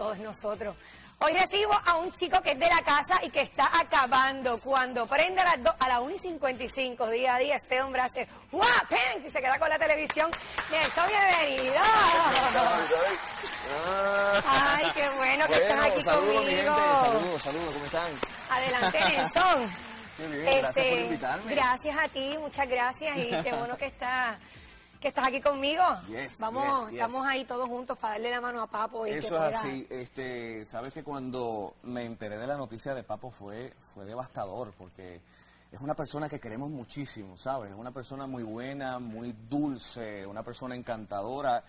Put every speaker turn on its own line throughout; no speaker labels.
todos nosotros. Hoy recibo a un chico que es de la casa y que está acabando. Cuando prende a las, do- a las 1 y 55 día a día, este hombre hace ¡Guapen! Si se queda con la televisión. Nelson, bienvenido. Ay, qué bueno que estás aquí
saludos, mi gente,
conmigo.
saludos, saludos, ¿cómo están?
Adelante, Nelson.
Qué bien, gracias por
Este,
invitarme.
Gracias a ti, muchas gracias y qué bueno que estás que estás aquí conmigo.
Yes,
Vamos,
yes, yes.
estamos ahí todos juntos para darle la mano a Papo y que
Eso es así, este, sabes que cuando me enteré de la noticia de Papo fue, fue devastador, porque es una persona que queremos muchísimo, ¿sabes? Es una persona muy buena, muy dulce, una persona encantadora.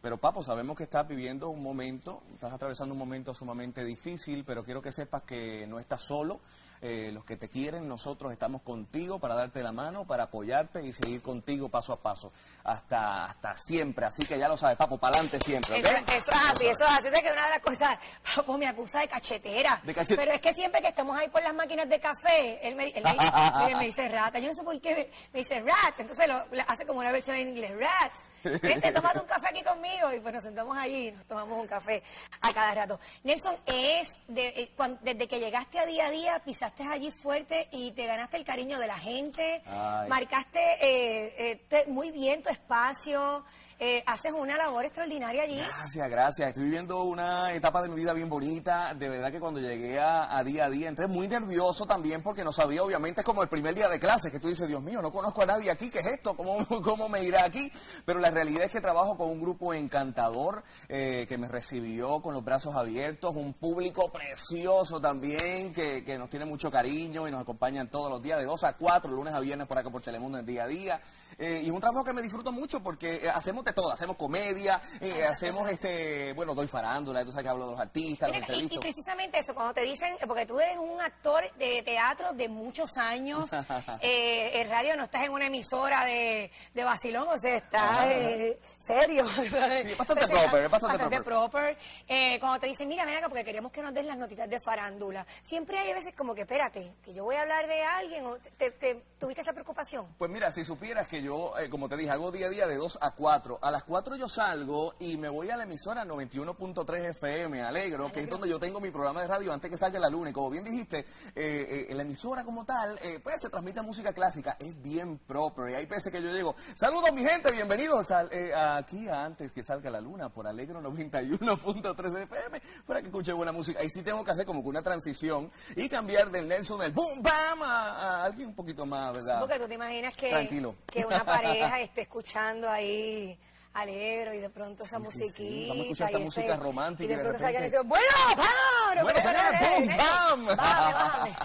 Pero Papo, sabemos que estás viviendo un momento, estás atravesando un momento sumamente difícil, pero quiero que sepas que no estás solo. Eh, los que te quieren, nosotros estamos contigo para darte la mano, para apoyarte y seguir contigo paso a paso, hasta, hasta siempre. Así que ya lo sabes, Papo, para adelante siempre. ¿ok?
Eso, eso es así, eso es así. Sé que una de las cosas, Papo me acusa de cachetera.
De cachet-
Pero es que siempre que estamos ahí por las máquinas de café, él me, él me, mire, me dice rata. Yo no sé por qué me, dice rat. Entonces lo, hace como una versión en inglés, rat. Vente, tómate un café aquí conmigo. Y pues nos sentamos allí y nos tomamos un café a cada rato. Nelson, es de, eh, cuan- desde que llegaste a día a día, pisaste allí fuerte y te ganaste el cariño de la gente.
Ay.
Marcaste eh, eh, te- muy bien tu espacio. Eh, haces una labor extraordinaria allí.
Gracias, gracias. Estoy viviendo una etapa de mi vida bien bonita. De verdad que cuando llegué a, día a día entré muy nervioso también porque no sabía, obviamente es como el primer día de clase que tú dices, Dios mío, no conozco a nadie aquí, ¿qué es esto? ¿Cómo, cómo me irá aquí? Pero la realidad es que trabajo con un grupo encantador eh, que me recibió con los brazos abiertos, un público precioso también que, que nos tiene mucho cariño y nos acompañan todos los días de 2 a 4, lunes a viernes por acá por Telemundo en día a día. Eh, y es un trabajo que me disfruto mucho porque eh, hacemos todo, hacemos comedia, eh, hacemos este, bueno, doy farándula, tú sabes que hablo de los artistas, los
Mira, y, precisamente eso, cuando te dicen, porque tú eres un actor de teatro de muchos años, eh, en radio no estás en una emisora de, de vacilón, o sea, estás eh, serio.
bastante proper, es bastante
proper. Eh, cuando te dicen, mira, ven acá, porque queremos que nos des las notitas de farándula, siempre hay veces como que, espérate, que yo voy a hablar de alguien, o te, te- ¿tuviste esa preocupación?
Pues mira, si supieras que yo, eh, como te dije, hago día a día de 2 a 4. A las 4 yo salgo y me voy a la emisora 91.3 FM, Alegro, que es donde yo tengo mi programa de radio antes que salga la luna. Y como bien dijiste, eh, eh, en la emisora como tal, eh, pues se transmite música clásica, es bien proper. Y hay veces que yo llego, saludos mi gente, bienvenidos al- eh, aquí a antes que salga la luna por Alegro 91.3 FM, para que escuche buena música. Ahí sí tengo que hacer como que una transición y cambiar del Nelson del boom bam a, a alguien un poquito más, ¿verdad?
Porque tú te imaginas que,
Tranquilo.
que una pareja esté escuchando ahí alegro y de pronto esa
Sí, sí,
musiquita.
sí. Vamos a escuchar esta
y
música romántica
Y de pronto
repente-
dicen, bueno, ¡pam!
Bueno, señores, ¡pum, pam!
Bájame, bájame.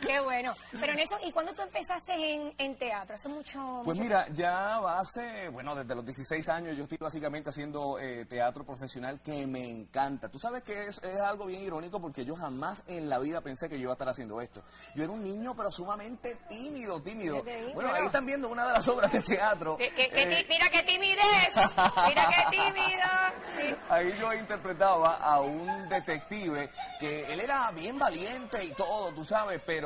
Qué bueno. Pero Nelson, ¿y cuándo tú empezaste en, en teatro? Hace mucho...
Pues mira, ya hace, bueno, desde los 16 años yo estoy básicamente haciendo eh, teatro profesional que me encanta. Tú sabes que es, es algo bien irónico porque yo jamás en la vida pensé que yo iba a estar haciendo esto. Yo era un niño pero sumamente tímido, tímido. Bueno,
bueno.
ahí están viendo una de las obras de teatro.
Que- que- que
Eh,
mira qué timidez, mira qué tímido. Sí.
Ahí yo interpretaba a un detective que él era bien valiente y todo, tú sabes, pero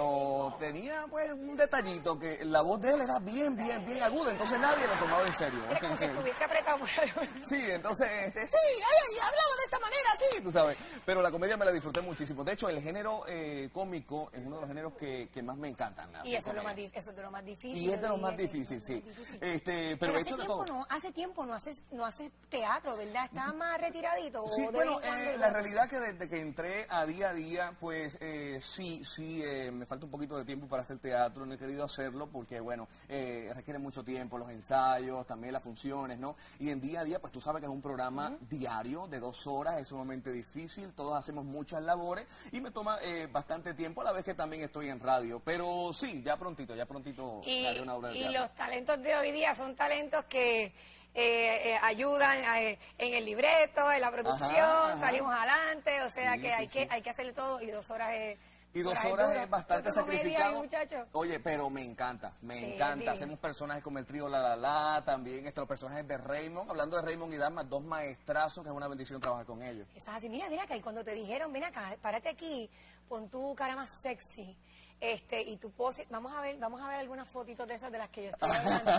tenía pues un detallito que la voz de él era bien, bien, bien aguda, entonces nadie lo tomaba en serio.
Era como si estuviese apretado por algo.
Sí, entonces, este, sí, ay, ay, hablaba de esta manera, sí, tú sabes. Pero la comedia me la disfruté muchísimo. De hecho, el género eh, cómico es uno de los géneros que, que más me encantan.
Y eso es, lo más, eso es de lo más difícil.
Y es de más sí.
lo más difícil.
Este, pero
Pero
he hecho de todo.
no, hace tiempo no haces, no haces teatro, ¿verdad? Estás más retiradito.
Sí, bueno, eh, la realidad que desde que entré a día a día, pues eh, sí, sí, eh, me falta un poquito de tiempo para hacer teatro, no he querido hacerlo porque, bueno, eh, requiere mucho tiempo, los ensayos, también las funciones, ¿no? Y en día a día, pues tú sabes que es un programa diario de dos horas, es sumamente difícil, todos hacemos muchas labores y me toma eh, bastante tiempo a la vez que también estoy en radio. Pero sí, ya prontito, ya prontito
Y,
haré una obra de
y
teatro.
los talentos de hoy día son talentos que eh, eh, ayudan eh, en el libreto, en la producción,
Ajá, ajá.
salimos adelante, o sea
Sí,
que
sí,
hay que
sí.
hay que hacerle todo y dos horas es
Y dos
es
horas
duro.
es bastante sacrificado.
muchacho.
Oye, pero me encanta, me
Sí,
encanta.
sí.
Hacemos personajes como el trío La La La, también estos personajes de Raymond. Hablando de Raymond y Dama, dos maestrazos, que es una bendición trabajar con ellos.
Estás así, mira, mira acá, y cuando te dijeron, ven acá, párate aquí, pon tu cara más sexy, este, y tu pose, vamos a ver, vamos a ver algunas fotitos de esas de las que yo estoy hablando.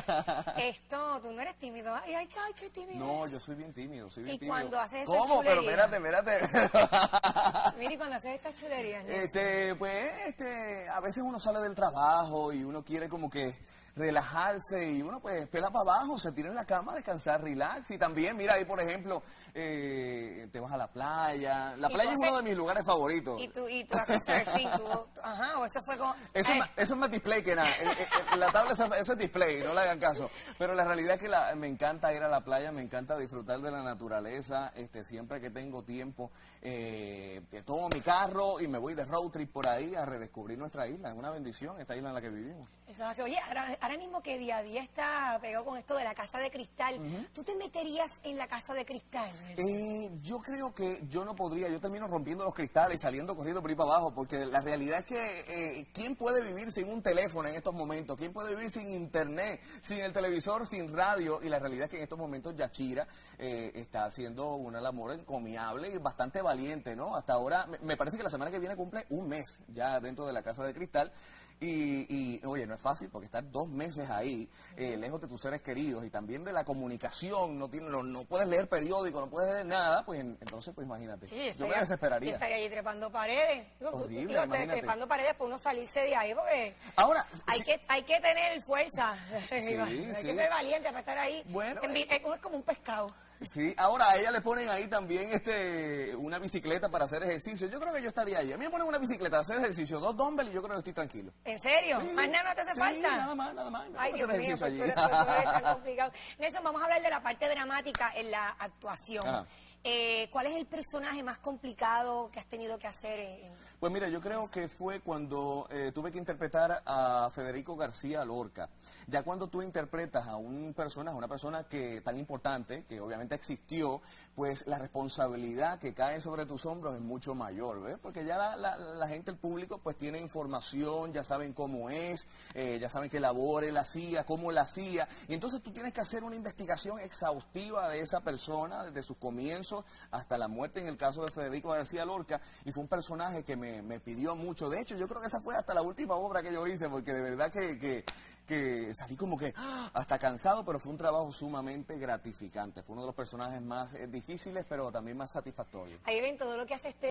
Esto, tú no eres tímido, ay, ay, ay, qué tímido.
No, yo soy bien tímido, soy bien
Y
tímido.
cuando haces esa
¿Cómo? Pero espérate, espérate.
chulerías, Nelson?
Este, pues, este, a veces uno sale del trabajo y uno quiere como que relajarse y uno pues pela para abajo, se tira en la cama, descansar, relax y también, mira ahí por ejemplo, eh, te vas a la playa, la
¿Y
playa es uno de mis lugares favoritos.
Y tú, y tú haces surfing, tú, ajá, o eso fue como...
Eso, es eso es más display que nada. Eh, eh, eh, la tabla eso, es display, no le hagan caso. Pero la realidad es que la- me encanta ir a la playa, me encanta disfrutar de la naturaleza. Este, siempre que tengo tiempo, eh, tomo mi carro y me voy de road trip por ahí a redescubrir nuestra isla. Es una bendición esta isla en la que vivimos.
Eso hace, oye, ahora, ahora mismo que día a día está pegado con esto de la casa de cristal, ¿tú te meterías en la casa de cristal?
Eh, yo creo que yo no podría, yo termino rompiendo los cristales y saliendo corriendo por ahí para abajo, porque la realidad es que eh, ¿quién puede vivir sin un teléfono en estos momentos? ¿Quién puede vivir sin internet, sin el televisor, sin radio? Y la realidad es que en estos momentos Yachira eh, está haciendo una labor encomiable y bastante valiente, ¿no? Hasta ahora, me, me parece que la semana que viene cumple un mes ya dentro de la Casa de Cristal. Y, y, oye, no es fácil porque estar dos meses ahí, eh, lejos de tus seres queridos y también de la comunicación, no, tiene, no, no puedes leer periódico, no puedes leer nada, pues en- entonces, pues imagínate.
Sí,
yo me desesperaría.
yo estaría ahí trepando paredes.
Horrible,
digo,
imagínate.
trepando paredes por uno salirse de ahí, porque
Ahora,
hay, que, hay que tener fuerza. hay
sí.
que ser valiente para estar ahí.
Bueno,
En
eh.
es como un pescado.
Sí, ahora a ella le ponen ahí también este una bicicleta para hacer ejercicio. Yo creo que yo estaría ahí. A mí me ponen una bicicleta para hacer ejercicio, dos dumbbells y yo creo que estoy tranquilo.
¿En serio?
Sí,
¿Más nada no te hace
sí,
falta?
nada más, nada más. Me
Ay, Dios mío, pues tú
allí.
eres, tú eres tan complicado. Nelson, vamos a hablar de la parte dramática en la actuación.
Ajá.
Eh, ¿Cuál es el personaje más complicado que has tenido que hacer? en-
Pues mira, yo creo que fue cuando eh, tuve que interpretar a Federico García Lorca. Ya cuando tú interpretas a un personaje, una persona que tan importante, que obviamente existió, pues la responsabilidad que cae sobre tus hombros es mucho mayor, ¿ves? Porque ya la, la- la gente, el público, pues tiene información, ya saben cómo es, eh, ya saben qué labor él hacía, cómo la hacía, y entonces tú tienes que hacer una investigación exhaustiva de esa persona, desde sus comienzos hasta la muerte en el caso de Federico García Lorca, y fue un personaje que me, me pidió mucho. De hecho, yo creo que esa fue hasta la última obra que yo hice, porque de verdad que, que, que salí como que ¡ah! hasta cansado, pero fue un trabajo sumamente gratificante. Fue uno de los personajes más eh, difíciles, pero también más satisfactorios.
Ahí ven todo lo que hace este